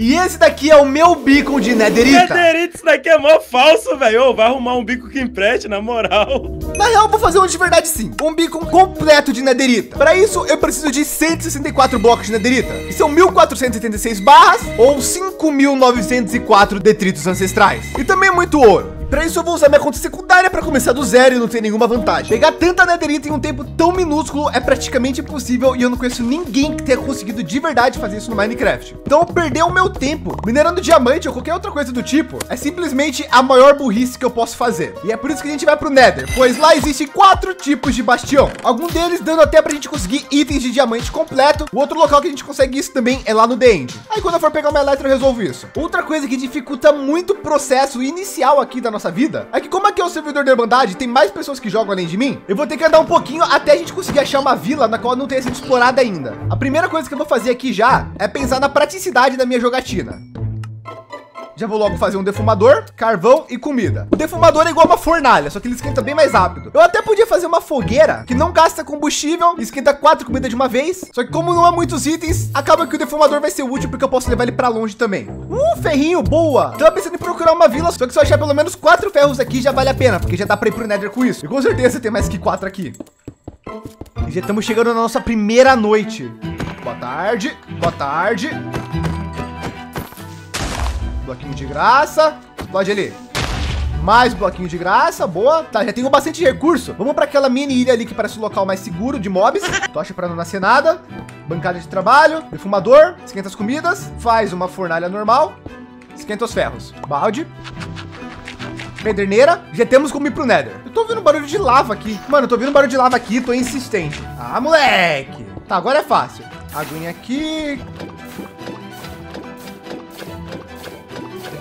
E esse daqui é o meu beacon de netherita. Netherita, isso daqui é mó falso, velho. Vai arrumar um bico que empreste, na moral. Na real, eu vou fazer um de verdade sim. Um beacon completo de netherita. Para isso, eu preciso de 164 blocos de netherita. Que são 1486 barras ou 5904 detritos ancestrais. E também muito ouro. Para isso eu vou usar minha conta secundária para começar do zero e não ter nenhuma vantagem. Pegar tanta netherita em um tempo tão minúsculo é praticamente impossível e eu não conheço ninguém que tenha conseguido de verdade fazer isso no Minecraft. Então perder o meu tempo minerando diamante ou qualquer outra coisa do tipo é simplesmente a maior burrice que eu posso fazer. E é por isso que a gente vai para o Nether, pois lá existem quatro tipos de bastião. Algum deles dando até para a gente conseguir itens de diamante completo. O outro local que a gente consegue isso também é lá no The End. Aí quando eu for pegar uma Eletro eu resolvo isso. Outra coisa que dificulta muito o processo inicial aqui da nossa vida é que como aqui é o servidor da Irmandade, tem mais pessoas que jogam além de mim, eu vou ter que andar um pouquinho até a gente conseguir achar uma vila na qual não tenha sido explorada ainda. A primeira coisa que eu vou fazer aqui já é pensar na praticidade da minha jogatina. Já vou logo fazer um defumador, carvão e comida. O defumador é igual uma fornalha, só que ele esquenta bem mais rápido. Eu até podia fazer uma fogueira que não gasta combustível esquenta quatro comidas de uma vez. Só que como não há muitos itens, acaba que o defumador vai ser útil porque eu posso levar ele para longe também. Uh, ferrinho, boa. Tava pensando em procurar uma vila, só que se eu achar pelo menos quatro ferros aqui já vale a pena, porque já dá para ir pro Nether com isso. E com certeza tem mais que quatro aqui. E já estamos chegando na nossa primeira noite. Boa tarde, boa tarde. Bloquinho de graça. Pode ali. Mais bloquinho de graça, boa. Tá, já tenho bastante recurso. Vamos para aquela mini ilha ali que parece o local mais seguro de mobs. Tocha para não nascer nada. Bancada de trabalho, defumador, esquenta as comidas, faz uma fornalha normal, esquenta os ferros. Balde. Pederneira, já temos como ir pro Nether. Eu tô ouvindo barulho de lava aqui. Mano, eu tô ouvindo barulho de lava aqui, tô insistente. Ah, moleque. Tá, agora é fácil. Aguinha aqui,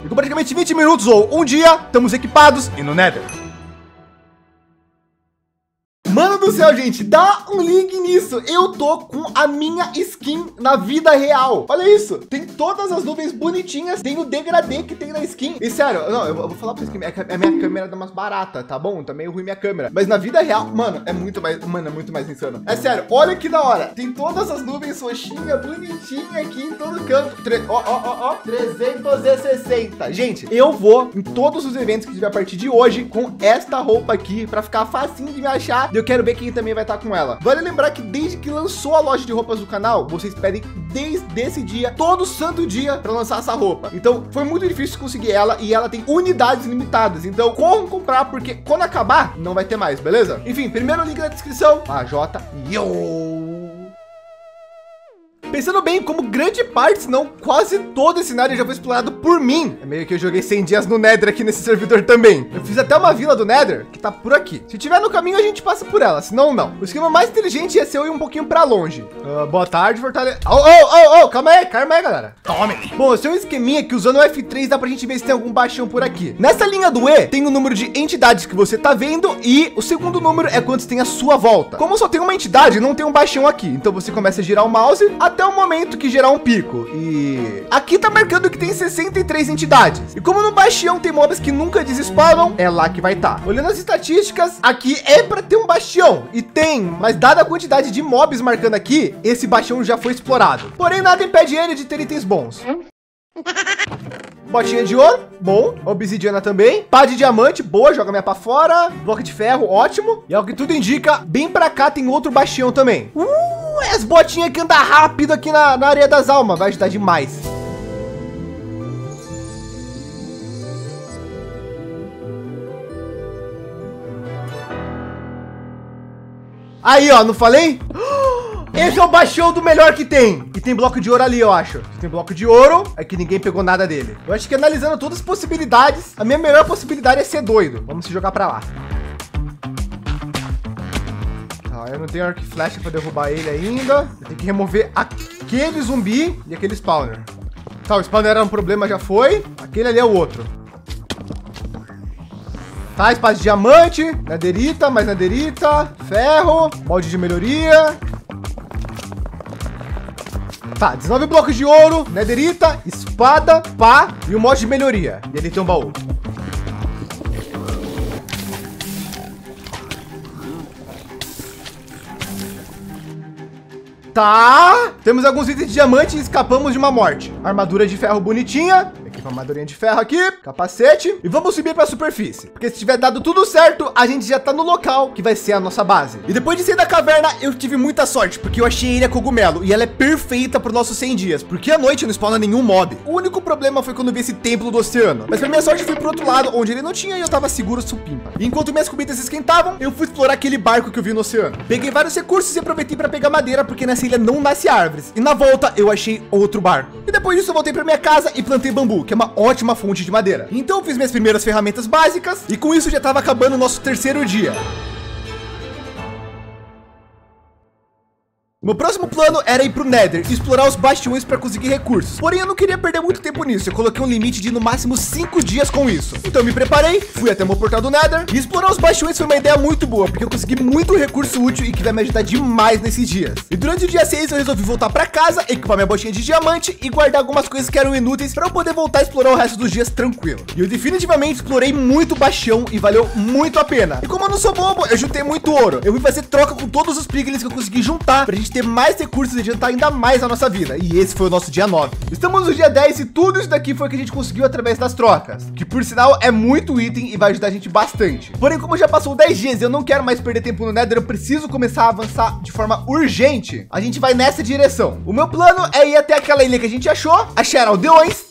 E com praticamente 20 minutos ou um dia, estamos equipados e no Nether. Céu, gente, dá um link nisso. Eu tô com a minha skin na vida real. Olha isso. Tem todas as nuvens bonitinhas. Tem o degradê que tem na skin. E sério, não, eu vou falar pra vocês que a minha câmera dá umas baratas, tá bom? Tá meio ruim minha câmera. Mas na vida real, mano, é muito mais, mano, é muito mais insano. É sério, olha que da hora. Tem todas as nuvens roxinhas, bonitinhas aqui em todo canto. Ó, ó, ó, ó, 360. Gente, eu vou em todos os eventos que tiver a partir de hoje com esta roupa aqui pra ficar facinho de me achar. Eu quero ver quem também vai estar com ela. Vale lembrar que desde que lançou a loja de roupas do canal, vocês pedem desde esse dia, todo santo dia, para lançar essa roupa. Então foi muito difícil conseguir ela e ela tem unidades limitadas. Então corram comprar porque quando acabar não vai ter mais, beleza? Enfim, primeiro link na descrição. A J. Yo! Pensando bem, como grande parte, se não quase todo esse cenário já foi explorado por mim. É meio que eu joguei 100 dias no Nether aqui nesse servidor também. Eu fiz até uma vila do Nether que tá por aqui. Se tiver no caminho, a gente passa por ela, senão não. O esquema mais inteligente ia ser eu ir um pouquinho para longe. Uh, boa tarde, Fortaleza. Oh, oh, oh, oh, calma aí, calma aí, galera. Tome. Bom, esse é um esqueminha que usando o F3 dá pra gente ver se tem algum baixão por aqui. Nessa linha do E, tem o número de entidades que você tá vendo e o segundo número é quantos tem a sua volta. Como só tem uma entidade, não tem um baixão aqui. Então você começa a girar o mouse até o momento que gerar um pico. E aqui tá marcando que tem 63 entidades. E como no bastião tem mobs que nunca desespawnam, é lá que vai estar. Tá. Olhando as estatísticas, aqui é para ter um bastião. E tem, mas dada a quantidade de mobs marcando aqui, esse bastião já foi explorado. Porém, nada impede ele de ter itens bons. Botinha de ouro, bom. Obsidiana também. Pá de diamante, boa, joga minha para fora. Bloco de ferro, ótimo. E é o que tudo indica, bem para cá tem outro bastião também. Uh! É as botinhas que andam rápido aqui na, na areia das almas. Vai ajudar demais. Aí, ó, não falei? Esse é o baixão do melhor que tem. E tem bloco de ouro ali, eu acho. Tem bloco de ouro, é que ninguém pegou nada dele. Eu acho que analisando todas as possibilidades, a minha melhor possibilidade é ser doido. Vamos se jogar para lá eu não tenho arco e flecha para derrubar ele ainda. Eu tenho que remover aquele zumbi e aquele spawner. Tá, o spawner era um problema, já foi. Aquele ali é o outro. Tá, espada de diamante, naderita, mais naderita, ferro, molde de melhoria. Tá, 19 blocos de ouro, nederita, espada, pá e o molde de melhoria. E ele tem um baú. Tá. Temos alguns itens de diamante e escapamos de uma morte. Armadura de ferro bonitinha. Uma armadurinha de ferro aqui. Capacete. E vamos subir para a superfície. Porque se tiver dado tudo certo, a gente já tá no local que vai ser a nossa base. E depois de sair da caverna, eu tive muita sorte. Porque eu achei ilha cogumelo. E ela é perfeita para os nossos 100 dias. Porque à noite não spawna nenhum mob. O único problema foi quando vi esse templo do oceano. Mas pra minha sorte, fui pro outro lado, onde ele não tinha e eu tava seguro supimpa. E enquanto minhas comidas esquentavam, eu fui explorar aquele barco que eu vi no oceano. Peguei vários recursos e aproveitei para pegar madeira, porque nessa ilha não nasce árvores. E na volta, eu achei outro barco. E depois disso, eu voltei para minha casa e plantei bambu, que é uma ótima fonte de madeira. Então, fiz minhas primeiras ferramentas básicas e com isso já estava acabando o nosso terceiro dia. Meu próximo plano era ir para o Nether e explorar os bastiões para conseguir recursos. Porém, eu não queria perder muito tempo nisso. Eu coloquei um limite de no máximo cinco dias com isso. Então, me preparei, fui até o meu portal do Nether e explorar os bastiões foi uma ideia muito boa, porque eu consegui muito recurso útil e que vai me ajudar demais nesses dias. E durante o dia 6, eu resolvi voltar para casa, equipar minha botinha de diamante e guardar algumas coisas que eram inúteis para eu poder voltar a explorar o resto dos dias tranquilo. E eu definitivamente explorei muito bastião e valeu muito a pena. E como eu não sou bobo, eu juntei muito ouro. Eu fui fazer troca com todos os piglins que eu consegui juntar pra gente ter mais recursos e adiantar ainda mais a nossa vida. E esse foi o nosso dia 9. Estamos no dia 10 e tudo isso daqui foi que a gente conseguiu através das trocas, que por sinal é muito item e vai ajudar a gente bastante. Porém, como já passou 10 dias e eu não quero mais perder tempo no Nether, eu preciso começar a avançar de forma urgente. A gente vai nessa direção. O meu plano é ir até aquela ilha que a gente achou, achar aldeões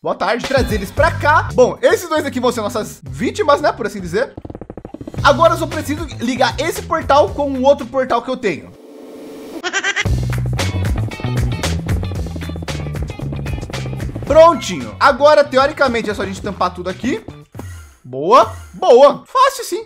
Boa tarde, trazer eles para cá. Bom, esses dois aqui vão ser nossas vítimas, né? Por assim dizer. Agora eu só preciso ligar esse portal com o outro portal que eu tenho. Prontinho. Agora, teoricamente, é só a gente tampar tudo aqui. Boa, boa. Fácil sim.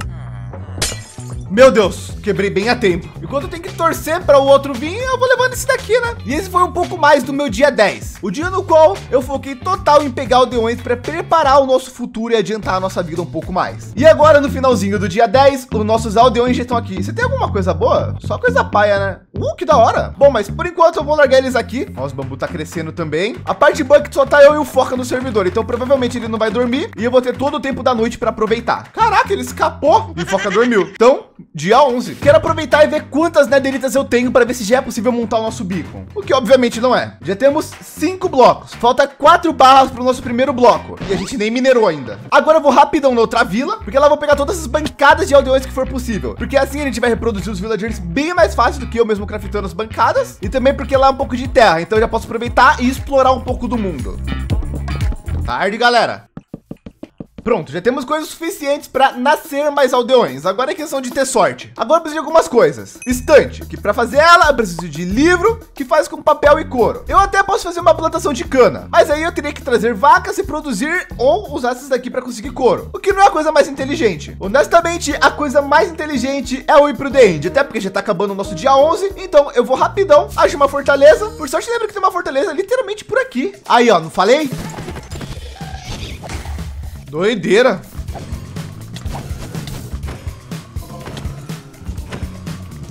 Meu Deus, quebrei bem a tempo. Enquanto eu tenho que torcer para o outro vir, eu vou levando esse daqui, né? E esse foi um pouco mais do meu dia 10. O dia no qual eu foquei total em pegar aldeões para preparar o nosso futuro e adiantar a nossa vida um pouco mais. E agora, no finalzinho do dia 10, os nossos aldeões já estão aqui. Você tem alguma coisa boa? Só coisa paia, né? Uh, que da hora. Bom, mas por enquanto eu vou largar eles aqui. Ó, os bambu tá crescendo também. A parte boa é que só tá eu e o Foca no servidor. Então provavelmente ele não vai dormir. E eu vou ter todo o tempo da noite para aproveitar. Caraca, ele escapou e o Foca dormiu. Então, dia 11. Quero aproveitar e ver quantas nederitas eu tenho para ver se já é possível montar o nosso beacon. O que obviamente não é. Já temos cinco blocos. Falta quatro barras para o nosso primeiro bloco. E a gente nem minerou ainda. Agora eu vou rapidão na outra vila, porque lá eu vou pegar todas as bancadas de aldeões que for possível. Porque assim a gente vai reproduzir os villagers bem mais fácil do que eu mesmo craftando as bancadas. E também porque lá é um pouco de terra. Então eu já posso aproveitar e explorar um pouco do mundo. Tarde, galera. Pronto, já temos coisas suficientes para nascer mais aldeões. Agora é questão de ter sorte. Agora eu preciso de algumas coisas. Estante, que para fazer ela eu preciso de livro, que faz com papel e couro. Eu até posso fazer uma plantação de cana, mas aí eu teria que trazer vacas e produzir ou usar essas daqui para conseguir couro. O que não é a coisa mais inteligente. Honestamente, a coisa mais inteligente é o ir até porque já tá acabando o nosso dia 11. Então eu vou rapidão, acho uma fortaleza. Por sorte, lembra que tem uma fortaleza literalmente por aqui. Aí, ó, não falei? Doideira.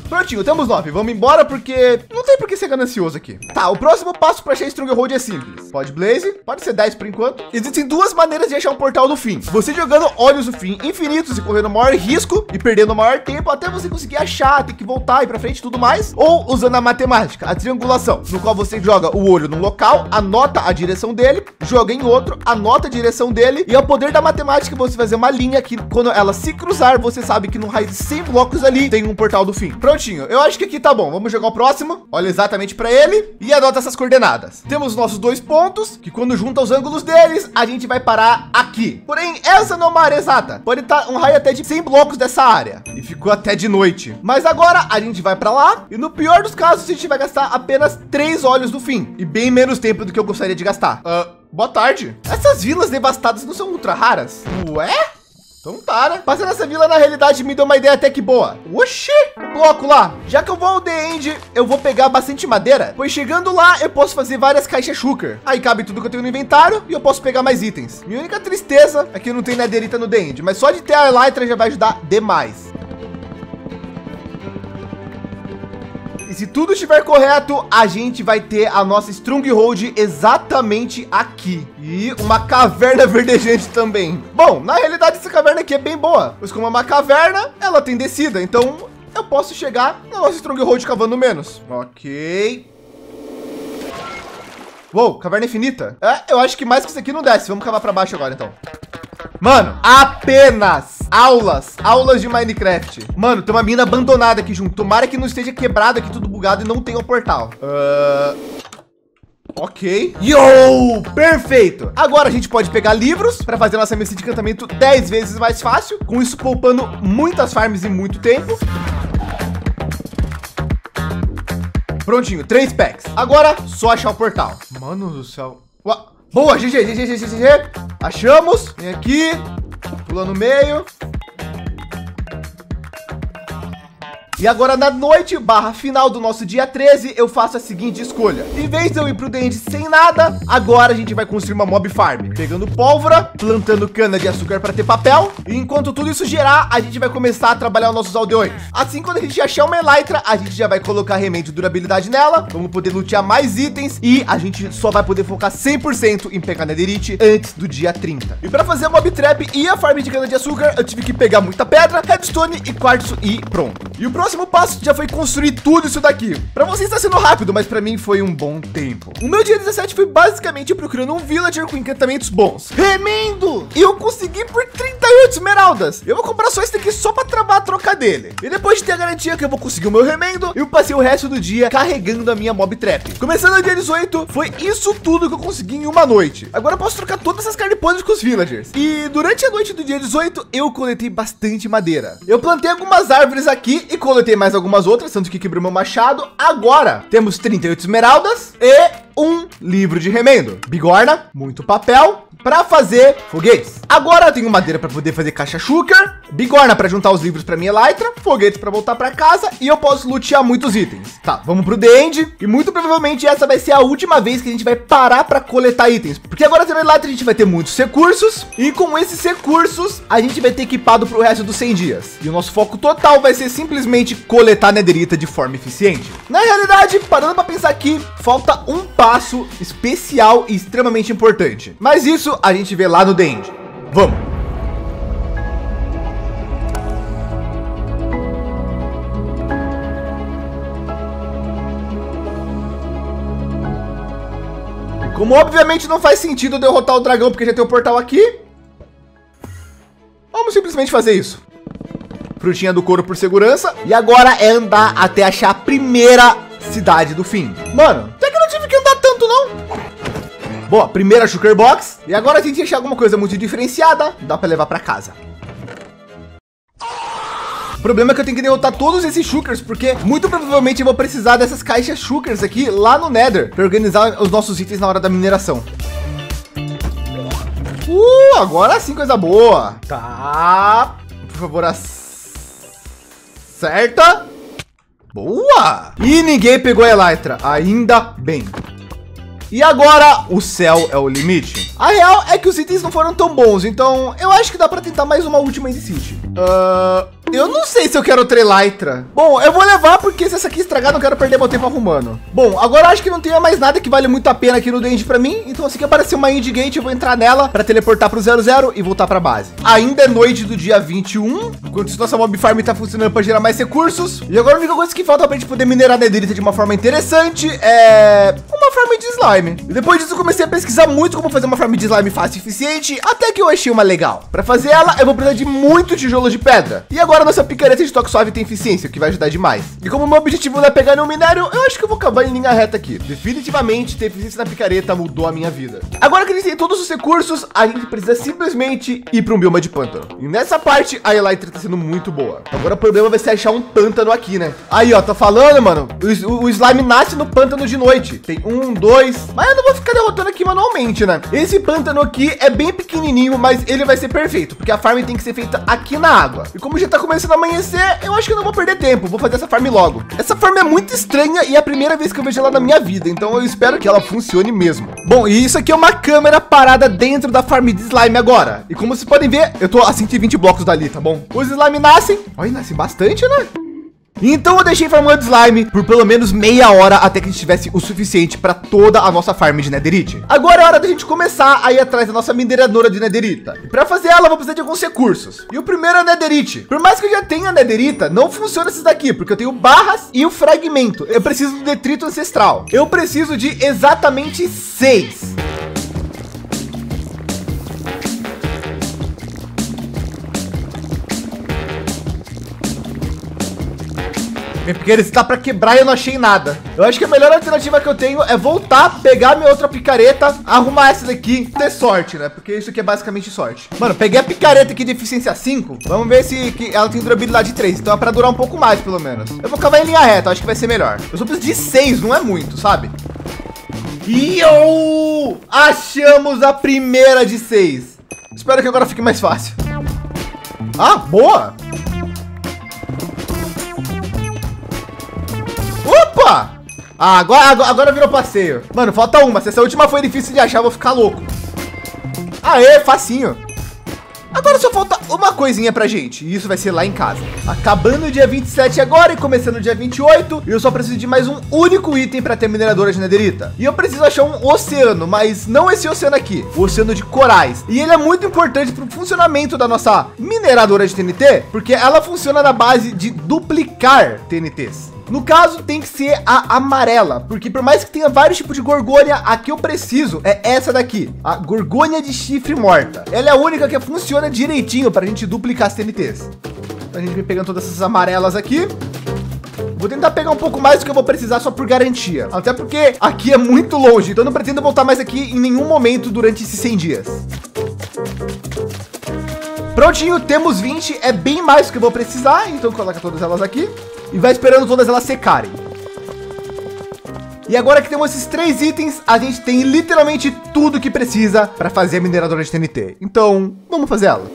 Prontinho, temos nove. Vamos embora porque não tem por que ser ganancioso aqui. Tá, o próximo passo para achar Stronghold é simples. Pode Blaze, pode ser 10 por enquanto. Existem duas maneiras de achar um portal do fim. Você jogando olhos do fim infinitos e correndo maior risco e perdendo maior tempo até você conseguir achar, ter que voltar e para frente e tudo mais. Ou usando a matemática, a triangulação, no qual você joga o olho num local, anota a direção dele, joga em outro, anota a direção dele e ao poder da matemática você fazer uma linha que quando ela se cruzar, você sabe que no raio de 100 blocos ali tem um portal do fim. Pronto prontinho. Eu acho que aqui tá bom. Vamos jogar o próximo. Olha exatamente para ele e adota essas coordenadas. Temos nossos dois pontos, que quando junta os ângulos deles, a gente vai parar aqui. Porém, essa não é uma área exata. Pode estar tá um raio até de 100 blocos dessa área. E ficou até de noite. Mas agora a gente vai para lá e no pior dos casos, a gente vai gastar apenas três olhos do fim. E bem menos tempo do que eu gostaria de gastar. Uh, boa tarde. Essas vilas devastadas não são ultra raras? Ué? Então tá, né? Passando essa vila, na realidade, me deu uma ideia até que boa. Oxi, bloco lá. Já que eu vou ao The End, eu vou pegar bastante madeira, pois chegando lá, eu posso fazer várias caixas sugar. Aí cabe tudo que eu tenho no inventário e eu posso pegar mais itens. Minha única tristeza é que não tem netherita no The End, mas só de ter a Elytra já vai ajudar demais. Se tudo estiver correto, a gente vai ter a nossa Stronghold exatamente aqui. E uma caverna verdejante também. Bom, na realidade essa caverna aqui é bem boa. Pois como é uma caverna, ela tem descida. Então eu posso chegar no nosso Stronghold cavando menos. Ok. Uou, caverna infinita. É, eu acho que mais que isso aqui não desce. Vamos cavar para baixo agora, então. Mano, apenas aulas, aulas de Minecraft. Mano, tem uma mina abandonada aqui junto. Tomara que não esteja quebrado aqui, tudo bugado e não tenha o um portal. Uh... Ok. Yo! Perfeito! Agora a gente pode pegar livros para fazer nossa missão de encantamento 10 vezes mais fácil. Com isso, poupando muitas farms e muito tempo. Prontinho, três packs. Agora, só achar o portal. Mano do céu. Ua. Boa, GG, GG, GG, GG. Achamos. Vem aqui. Pula no meio. E agora na noite barra final do nosso dia 13, eu faço a seguinte escolha. Em vez de eu ir pro Dende sem nada, agora a gente vai construir uma mob farm, pegando pólvora, plantando cana de açúcar para ter papel. E enquanto tudo isso gerar, a gente vai começar a trabalhar os nossos aldeões. Assim, quando a gente achar uma elytra, a gente já vai colocar remendo de durabilidade nela, vamos poder lutear mais itens e a gente só vai poder focar 100% em pegar netherite antes do dia 30. E para fazer a mob trap e a farm de cana de açúcar, eu tive que pegar muita pedra, redstone e quartzo e pronto. E o próximo próximo passo já foi construir tudo isso daqui. Para vocês está sendo rápido, mas para mim foi um bom tempo. O meu dia 17 foi basicamente procurando um villager com encantamentos bons. Remendo! E eu consegui por 38 esmeraldas. Eu vou comprar só esse daqui só para travar a troca dele. E depois de ter a garantia que eu vou conseguir o meu remendo, eu passei o resto do dia carregando a minha mob trap. Começando no dia 18, foi isso tudo que eu consegui em uma noite. Agora eu posso trocar todas essas carne podres com os villagers. E durante a noite do dia 18, eu coletei bastante madeira. Eu plantei algumas árvores aqui e coletei coletei mais algumas outras, tanto que quebrou meu machado. Agora temos 38 esmeraldas e um livro de remendo. Bigorna, muito papel, para fazer foguetes. Agora eu tenho madeira para poder fazer caixa sugar, bigorna para juntar os livros para minha elytra, foguetes para voltar para casa e eu posso lutear muitos itens. Tá, vamos pro The e muito provavelmente essa vai ser a última vez que a gente vai parar para coletar itens, porque agora tendo elytra a gente vai ter muitos recursos e com esses recursos a gente vai ter equipado para o resto dos 100 dias. E o nosso foco total vai ser simplesmente coletar netherita de forma eficiente. Na realidade, parando para pensar aqui, falta um passo especial e extremamente importante. Mas isso a gente vê lá no End. Vamos! Como obviamente não faz sentido derrotar o dragão porque já tem o um portal aqui. Vamos simplesmente fazer isso. Frutinha do couro por segurança. E agora é andar até achar a primeira cidade do fim. Mano, até que eu não tive que andar tanto não. Boa, primeira Sugar Box. E agora a gente achar alguma coisa muito diferenciada, dá para levar para casa. O problema é que eu tenho que derrotar todos esses Shukers, porque muito provavelmente eu vou precisar dessas caixas Shukers aqui lá no Nether para organizar os nossos itens na hora da mineração. Uh, agora sim coisa boa. Tá. Por favor, acerta. Boa! E ninguém pegou a Elytra, ainda bem. E agora o céu é o limite. A real é que os itens não foram tão bons, então eu acho que dá para tentar mais uma última End City. Uh, eu não sei se eu quero Trelaitra. Bom, eu vou levar porque se essa aqui estragar, não quero perder meu tempo arrumando. Bom, agora acho que não tem mais nada que vale muito a pena aqui no Dende para mim. Então assim que aparecer uma End Gate, eu vou entrar nela para teleportar para o 00 e voltar para base. Ainda é noite do dia 21, enquanto nossa mob farm tá funcionando para gerar mais recursos. E agora a única coisa que falta para a gente poder minerar netherita de uma forma interessante é uma farm de slime. E depois disso eu comecei a pesquisar muito como fazer uma farm de slime fácil e eficiente, até que eu achei uma legal. Para fazer ela, eu vou precisar de muito tijolo de pedra. E agora nossa picareta de toque suave tem eficiência, o que vai ajudar demais. E como meu objetivo não é pegar nenhum minério, eu acho que eu vou acabar em linha reta aqui. Definitivamente, ter eficiência na picareta mudou a minha vida. Agora que a gente tem todos os recursos, a gente precisa simplesmente ir para um bioma de pântano. E nessa parte, a Elytra tá sendo muito boa. Agora o problema vai ser achar um pântano aqui, né? Aí, ó, tá falando, mano, o, o slime nasce no pântano de noite. Tem um, dois, mas eu não vou ficar derrotando aqui manualmente, né? Esse pântano aqui é bem pequenininho, mas ele vai ser perfeito, porque a farm tem que ser feita aqui na água. E como já tá começando a amanhecer, eu acho que eu não vou perder tempo. Vou fazer essa farm logo. Essa farm é muito estranha e é a primeira vez que eu vejo ela na minha vida. Então eu espero que ela funcione mesmo. Bom, e isso aqui é uma câmera parada dentro da farm de slime agora. E como vocês podem ver, eu tô a 120 blocos dali, tá bom? Os slime nascem. Olha, nasce bastante, né? Então eu deixei farmando slime por pelo menos meia hora até que a gente tivesse o suficiente para toda a nossa farm de netherite. Agora é hora da gente começar a ir atrás da nossa mineradora de netherita. Para fazer ela, eu vou precisar de alguns recursos. E o primeiro é a netherite. Por mais que eu já tenha netherita, não funciona esses daqui, porque eu tenho barras e o fragmento. Eu preciso do detrito ancestral. Eu preciso de exatamente seis. Porque ele está para quebrar e eu não achei nada. Eu acho que a melhor alternativa que eu tenho é voltar, pegar minha outra picareta, arrumar essa daqui, ter sorte, né? Porque isso aqui é basicamente sorte. Mano, peguei a picareta aqui de eficiência 5. Vamos ver se ela tem durabilidade 3. Então é para durar um pouco mais, pelo menos. Eu vou cavar em linha reta, acho que vai ser melhor. Eu só preciso de 6, não é muito, sabe? E eu achamos a primeira de 6. Espero que agora fique mais fácil. Ah, boa! Ah, agora, agora, virou passeio. Mano, falta uma. Se essa última foi difícil de achar, eu vou ficar louco. Aê, facinho. Agora só falta uma coisinha pra gente, e isso vai ser lá em casa. Acabando o dia 27 agora e começando o dia 28, eu só preciso de mais um único item para ter mineradora de nederita. E eu preciso achar um oceano, mas não esse oceano aqui, o oceano de corais. E ele é muito importante para o funcionamento da nossa mineradora de TNT, porque ela funciona na base de duplicar TNTs. No caso, tem que ser a amarela, porque por mais que tenha vários tipos de gorgônia, a que eu preciso é essa daqui, a gorgônia de chifre morta. Ela é a única que funciona direitinho para a gente duplicar as TNTs. Então a gente vem pegando todas essas amarelas aqui. Vou tentar pegar um pouco mais do que eu vou precisar só por garantia. Até porque aqui é muito longe, então não pretendo voltar mais aqui em nenhum momento durante esses 100 dias. Prontinho, temos 20, é bem mais do que eu vou precisar, então coloca todas elas aqui e vai esperando todas elas secarem. E agora que temos esses três itens, a gente tem literalmente tudo que precisa para fazer a mineradora de TNT. Então, vamos fazer ela.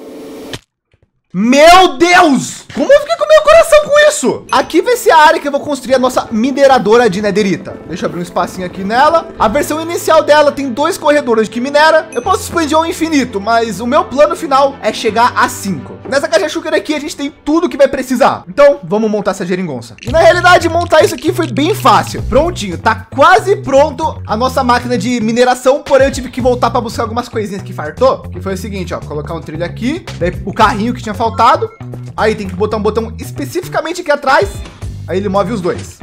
Meu Deus! Como eu fiquei com meu com isso? Aqui vai ser a área que eu vou construir a nossa mineradora de nederita. Deixa eu abrir um espacinho aqui nela. A versão inicial dela tem dois corredores que minera. Eu posso expandir ao infinito, mas o meu plano final é chegar a cinco. Nessa caixa sugar aqui a gente tem tudo que vai precisar. Então vamos montar essa geringonça. E na realidade montar isso aqui foi bem fácil. Prontinho, tá quase pronto a nossa máquina de mineração. Porém eu tive que voltar para buscar algumas coisinhas que fartou. Que foi o seguinte, ó, colocar um trilho aqui, daí o carrinho que tinha faltado. Aí tem que botar um botão especificamente aqui atrás. Aí ele move os dois.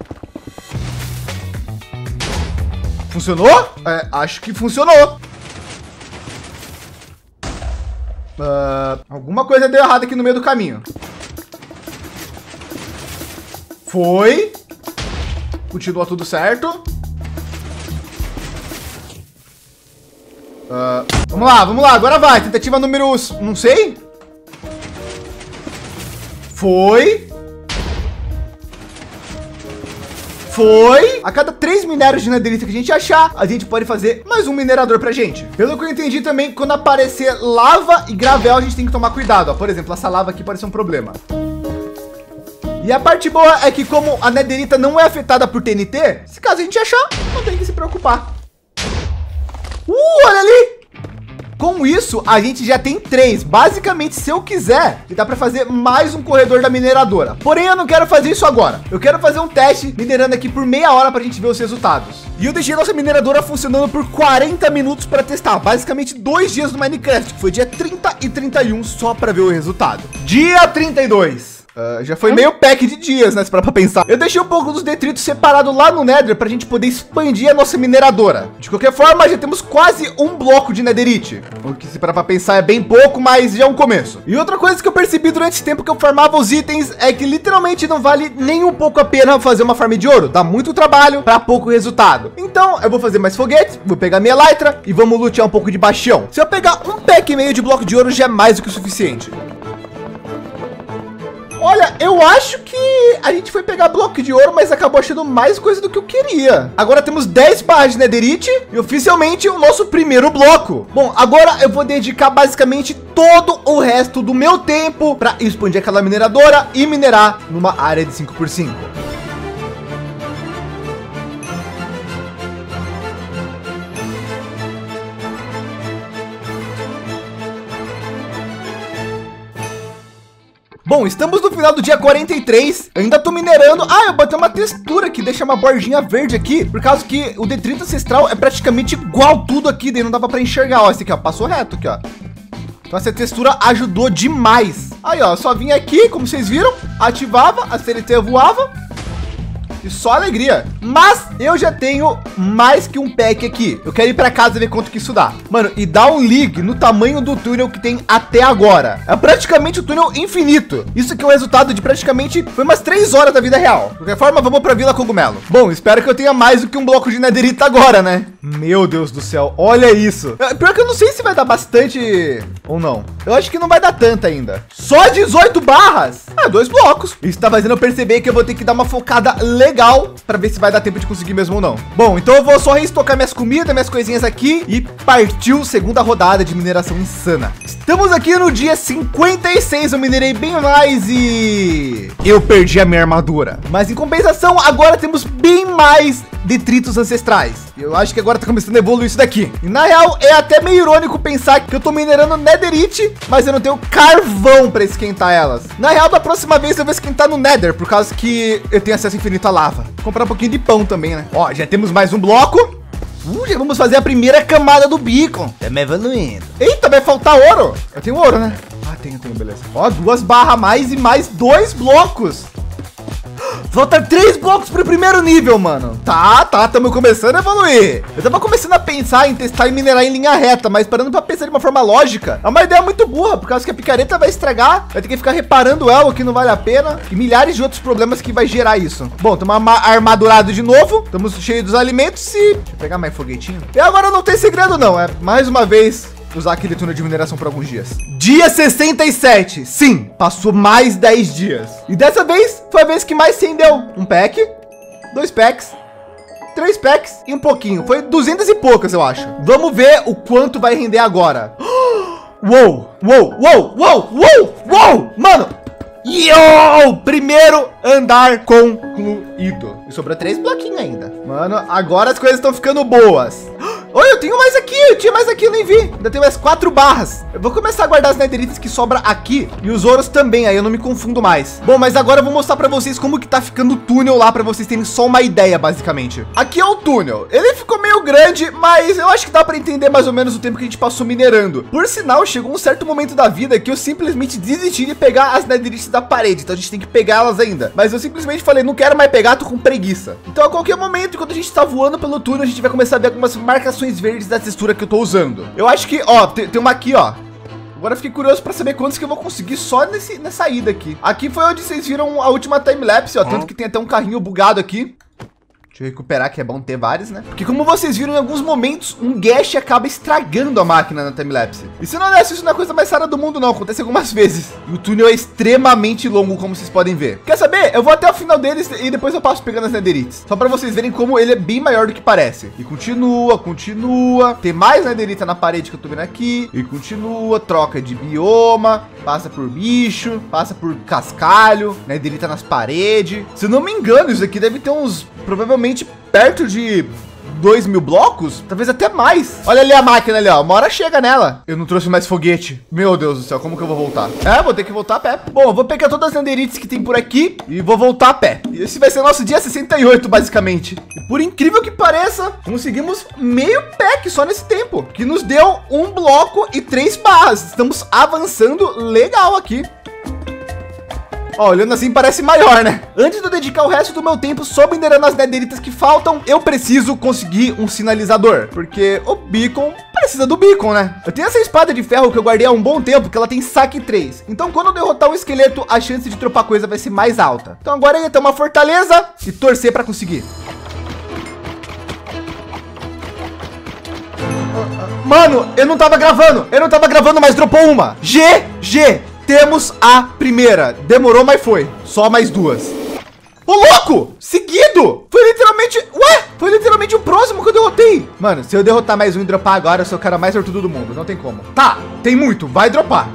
Funcionou? É, acho que funcionou. Uh, alguma coisa deu errado aqui no meio do caminho. Foi. Continua tudo certo. Uh, vamos lá, vamos lá. Agora vai. Tentativa número... Não sei. Foi. Foi. A cada três minérios de nederita que a gente achar, a gente pode fazer mais um minerador pra gente. Pelo que eu entendi também, quando aparecer lava e gravel, a gente tem que tomar cuidado. Ó. Por exemplo, essa lava aqui pode ser um problema. E a parte boa é que como a nederita não é afetada por TNT, se caso a gente achar, não tem que se preocupar. Uh, olha ali! Com isso, a gente já tem três. Basicamente, se eu quiser, dá para fazer mais um corredor da mineradora. Porém, eu não quero fazer isso agora. Eu quero fazer um teste minerando aqui por meia hora para a gente ver os resultados. E eu deixei nossa mineradora funcionando por 40 minutos para testar. Basicamente, dois dias no Minecraft, foi dia 30 e 31, só para ver o resultado. Dia 32. Uh, já foi meio pack de dias, né? Se parar pra pensar. Eu deixei um pouco dos detritos separado lá no Nether pra gente poder expandir a nossa mineradora. De qualquer forma, já temos quase um bloco de Netherite. O que se parar pra pensar é bem pouco, mas já é um começo. E outra coisa que eu percebi durante esse tempo que eu farmava os itens é que literalmente não vale nem um pouco a pena fazer uma farm de ouro. Dá muito trabalho para pouco resultado. Então eu vou fazer mais foguetes, vou pegar minha lytra e vamos lutear um pouco de baixão. Se eu pegar um pack e meio de bloco de ouro já é mais do que o suficiente. Olha, eu acho que a gente foi pegar bloco de ouro, mas acabou achando mais coisa do que eu queria. Agora temos 10 barras de netherite e oficialmente o nosso primeiro bloco. Bom, agora eu vou dedicar basicamente todo o resto do meu tempo para expandir aquela mineradora e minerar numa área de 5 por 5. Bom, estamos no final do dia 43. Ainda tô minerando. Ah, eu botei uma textura que deixa uma bordinha verde aqui, por causa que o detrito ancestral é praticamente igual tudo aqui, daí não dava para enxergar. Ó, esse aqui, ó, passou reto aqui, ó. Então essa textura ajudou demais. Aí, ó, só vim aqui, como vocês viram, ativava, a CLT voava e só alegria. Mas eu já tenho mais que um pack aqui. Eu quero ir para casa ver quanto que isso dá. Mano, e dá um ligue no tamanho do túnel que tem até agora. É praticamente o um túnel infinito. Isso que é o resultado de praticamente foi umas três horas da vida real. De qualquer forma, vamos para Vila Cogumelo. Bom, espero que eu tenha mais do que um bloco de netherita agora, né? Meu Deus do céu, olha isso. É, pior que eu não sei se vai dar bastante ou não. Eu acho que não vai dar tanto ainda. Só 18 barras. Ah, dois blocos. Isso tá fazendo eu perceber que eu vou ter que dar uma focada legal para ver se vai dar tempo de conseguir mesmo ou não. Bom, então eu vou só reestocar minhas comidas, minhas coisinhas aqui e partiu segunda rodada de mineração insana. Estamos aqui no dia 56, eu minerei bem mais e eu perdi a minha armadura. Mas em compensação, agora temos bem mais detritos ancestrais. Eu acho que agora tá começando a evoluir isso daqui. E na real, é até meio irônico pensar que eu tô minerando netherite, mas eu não tenho carvão para esquentar elas. Na real, da próxima vez eu vou esquentar no nether, por causa que eu tenho acesso infinito à lava. Vou comprar um pouquinho de pão também, né? Ó, já temos mais um bloco. Uh, já vamos fazer a primeira camada do beacon. Estamos evoluindo. Eita, vai faltar ouro. Eu tenho ouro, né? Ah, tenho, tenho, beleza. Ó, duas barras a mais e mais dois blocos. Falta três blocos para o primeiro nível, mano. Tá, tá, estamos começando a evoluir. Eu tava começando a pensar em testar e minerar em linha reta, mas parando para pensar de uma forma lógica, é uma ideia muito boa, por causa que a picareta vai estragar, vai ter que ficar reparando ela, o que não vale a pena, e milhares de outros problemas que vai gerar isso. Bom, estamos armadurado de novo, estamos cheios dos alimentos e... Deixa eu pegar mais foguetinho. E agora não tem segredo não, é mais uma vez usar aquele túnel de mineração por alguns dias. Dia 67. Sim, passou mais 10 dias. E dessa vez foi a vez que mais rendeu. Um pack, dois packs, três packs e um pouquinho. Foi 200 e poucas, eu acho. Vamos ver o quanto vai render agora. Uou, uou, uou, uou, uou, uou, mano. Yo! Primeiro andar concluído. E sobrou três bloquinhos ainda. Mano, agora as coisas estão ficando boas. Oi, eu tenho mais aqui, eu tinha mais aqui, eu nem vi. Ainda tem mais quatro barras. Eu vou começar a guardar as nederites que sobra aqui e os ouros também, aí eu não me confundo mais. Bom, mas agora eu vou mostrar para vocês como que tá ficando o túnel lá para vocês terem só uma ideia, basicamente. Aqui é o túnel. Ele ficou meio grande, mas eu acho que dá para entender mais ou menos o tempo que a gente passou minerando. Por sinal, chegou um certo momento da vida que eu simplesmente desisti de pegar as nederites da parede, então a gente tem que pegar elas ainda. Mas eu simplesmente falei, não quero mais pegar, tô com preguiça. Então a qualquer momento, quando a gente está voando pelo túnel, a gente vai começar a ver algumas marcações verdes da textura que eu tô usando. Eu acho que, ó, tem, tem uma aqui, ó. Agora fiquei curioso para saber quantos que eu vou conseguir só nesse, nessa ida aqui. Aqui foi onde vocês viram a última time-lapse, ó. Tanto que tem até um carrinho bugado aqui. Deixa eu recuperar, que é bom ter vários, né? Porque como vocês viram, em alguns momentos, um gash acaba estragando a máquina na timelapse. E se não honesto, isso não é coisa mais rara do mundo, não. Acontece algumas vezes. E o túnel é extremamente longo, como vocês podem ver. Quer saber? Eu vou até o final deles e depois eu passo pegando as nederites. Só para vocês verem como ele é bem maior do que parece. E continua, continua. Tem mais nederita na parede que eu tô vendo aqui. E continua, troca de bioma. Passa por bicho, passa por cascalho, nederita nas paredes. Se eu não me engano, isso aqui deve ter uns provavelmente perto de 2 mil blocos, talvez até mais. Olha ali a máquina ali, ó. Uma hora chega nela. Eu não trouxe mais foguete. Meu Deus do céu, como que eu vou voltar? É, vou ter que voltar a pé. Bom, vou pegar todas as nanderites que tem por aqui e vou voltar a pé. E esse vai ser nosso dia 68, basicamente. E por incrível que pareça, conseguimos meio pack só nesse tempo, que nos deu um bloco e três barras. Estamos avançando legal aqui. Ó, olhando assim parece maior, né? Antes de eu dedicar o resto do meu tempo só minerando as nederitas que faltam, eu preciso conseguir um sinalizador, porque o beacon precisa do beacon, né? Eu tenho essa espada de ferro que eu guardei há um bom tempo, que ela tem saque 3. Então, quando eu derrotar um esqueleto, a chance de dropar coisa vai ser mais alta. Então, agora ia ter uma fortaleza e torcer para conseguir. Mano, eu não tava gravando. Eu não tava gravando, mas dropou uma. G, G. Temos a primeira. Demorou, mas foi. Só mais duas. Ô, louco! Seguido! Foi literalmente... Ué? Foi literalmente o próximo que eu derrotei. Mano, se eu derrotar mais um e dropar agora, eu sou o cara mais sortudo do mundo. Não tem como. Tá, tem muito. Vai dropar.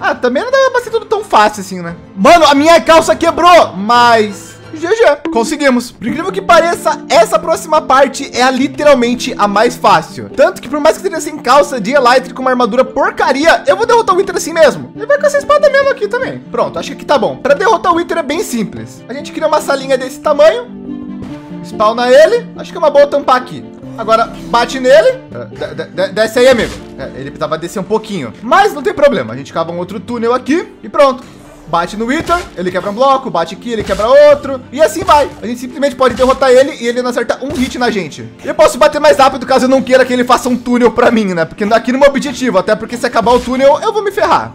Ah, também não dá pra ser tudo tão fácil assim, né? Mano, a minha calça quebrou, mas... GG, conseguimos. Por incrível que pareça, essa próxima parte é a, literalmente a mais fácil. Tanto que por mais que seja sem calça de Elytra com uma armadura porcaria, eu vou derrotar o Wither assim mesmo. Ele vai com essa espada mesmo aqui também. Pronto, acho que aqui tá bom. Para derrotar o Wither é bem simples. A gente cria uma salinha desse tamanho, spawna ele. Acho que é uma boa tampar aqui. Agora, bate nele. É, desce aí, amigo. É, ele precisava descer um pouquinho. Mas não tem problema. A gente cava um outro túnel aqui e pronto. Bate no Wither, ele quebra um bloco, bate aqui, ele quebra outro. E assim vai. A gente simplesmente pode derrotar ele e ele não acerta um hit na gente. Eu posso bater mais rápido caso eu não queira que ele faça um túnel pra mim, né? Porque aqui no meu objetivo. Até porque se acabar o túnel, eu vou me ferrar.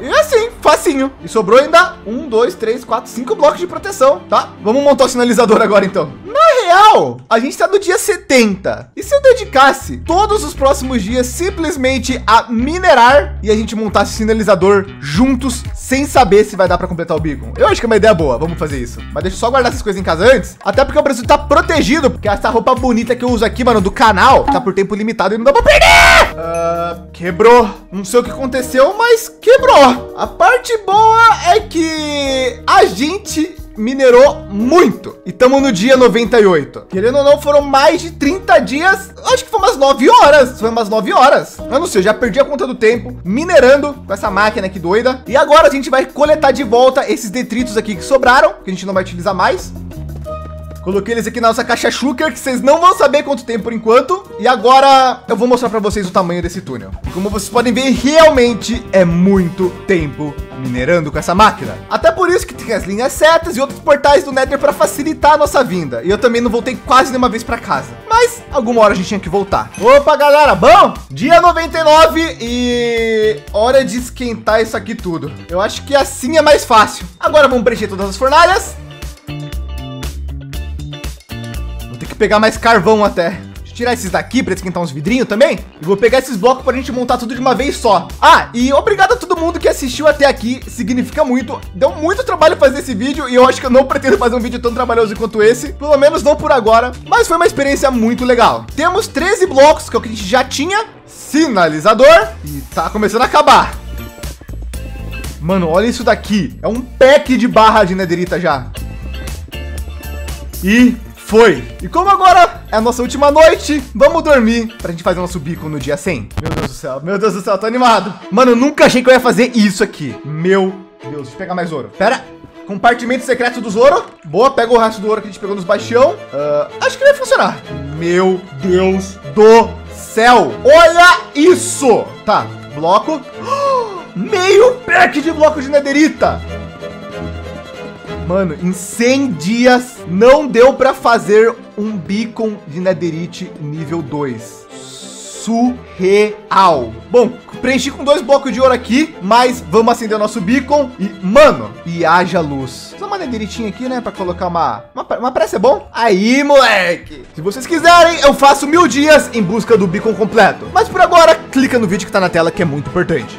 E assim, facinho. E sobrou ainda um, dois, três, quatro, cinco blocos de proteção, tá? Vamos montar o sinalizador agora, então. Na real, a gente tá no dia 70. E se eu dedicasse todos os próximos dias simplesmente a minerar e a gente montasse sinalizador juntos, sem saber se vai dar para completar o beacon? Eu acho que é uma ideia boa. Vamos fazer isso. Mas deixa eu só guardar essas coisas em casa antes. Até porque o Brasil tá protegido. Porque essa roupa bonita que eu uso aqui, mano, do canal, tá por tempo limitado e não dá pra perder. Uh, quebrou. Não sei o que aconteceu, mas quebrou. A parte boa é que a gente minerou muito. E estamos no dia 98. Querendo ou não, foram mais de 30 dias. Acho que foi umas 9 horas. Foi umas 9 horas. Eu não sei, eu já perdi a conta do tempo minerando com essa máquina aqui doida. E agora a gente vai coletar de volta esses detritos aqui que sobraram, que a gente não vai utilizar mais. Coloquei eles aqui na nossa caixa Shulker, que vocês não vão saber quanto tempo por enquanto. E agora eu vou mostrar para vocês o tamanho desse túnel. Como vocês podem ver, realmente é muito tempo minerando com essa máquina. Até por isso que tem as linhas setas e outros portais do Nether para facilitar a nossa vinda. E eu também não voltei quase nenhuma vez para casa. Mas alguma hora a gente tinha que voltar. Opa, galera, bom? Dia 99 e hora de esquentar isso aqui tudo. Eu acho que assim é mais fácil. Agora vamos preencher todas as fornalhas pegar mais carvão até. Deixa eu tirar esses daqui para esquentar uns vidrinhos também. E vou pegar esses blocos para a gente montar tudo de uma vez só. Ah, e obrigado a todo mundo que assistiu até aqui. Significa muito. Deu muito trabalho fazer esse vídeo e eu acho que eu não pretendo fazer um vídeo tão trabalhoso quanto esse. Pelo menos não por agora. Mas foi uma experiência muito legal. Temos 13 blocos, que é o que a gente já tinha. Sinalizador. E tá começando a acabar. Mano, olha isso daqui. É um pack de barra de nederita já. E foi. E como agora é a nossa última noite, vamos dormir pra gente fazer nosso bico no dia 100. Meu Deus do céu, meu Deus do céu, tô animado. Mano, eu nunca achei que eu ia fazer isso aqui. Meu Deus, deixa eu pegar mais ouro. Pera, compartimento secreto dos ouro. Boa, pega o resto do ouro que a gente pegou nos baixão. Uh, acho que vai funcionar. Meu Deus do céu. Olha isso. Tá, bloco. Meio pack de bloco de nederita. Mano, em 100 dias não deu para fazer um beacon de netherite nível 2 surreal. Bom, preenchi com dois blocos de ouro aqui, mas vamos acender nosso beacon e, mano, e haja luz. Só uma nederitinha aqui, né, para colocar uma, uma, uma pressa é bom? Aí, moleque. Se vocês quiserem, eu faço mil dias em busca do beacon completo. Mas por agora, clica no vídeo que tá na tela que é muito importante.